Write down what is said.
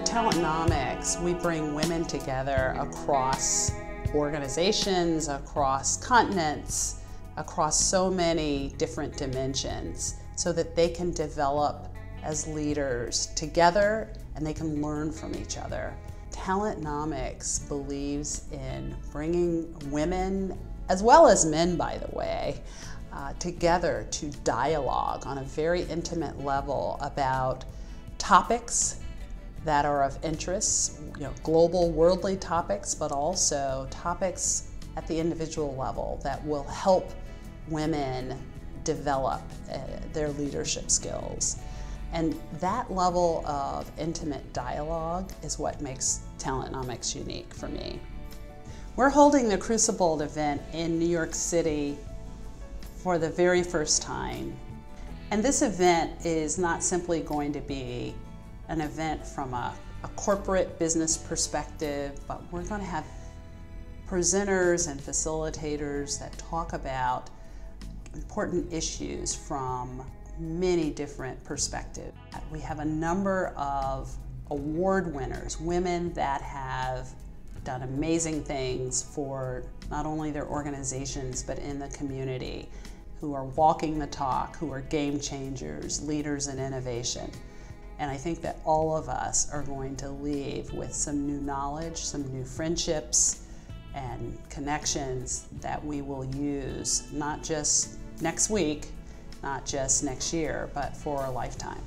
TalentNomics, we bring women together across organizations, across continents, across so many different dimensions so that they can develop as leaders together and they can learn from each other. TalentNomics believes in bringing women, as well as men by the way, uh, together to dialogue on a very intimate level about topics that are of interest, you know, global, worldly topics, but also topics at the individual level that will help women develop uh, their leadership skills. And that level of intimate dialogue is what makes TalentNomics unique for me. We're holding the Crucible event in New York City for the very first time. And this event is not simply going to be an event from a, a corporate business perspective, but we're going to have presenters and facilitators that talk about important issues from many different perspectives. We have a number of award winners, women that have done amazing things for not only their organizations but in the community, who are walking the talk, who are game changers, leaders in innovation. And I think that all of us are going to leave with some new knowledge, some new friendships, and connections that we will use not just next week, not just next year, but for a lifetime.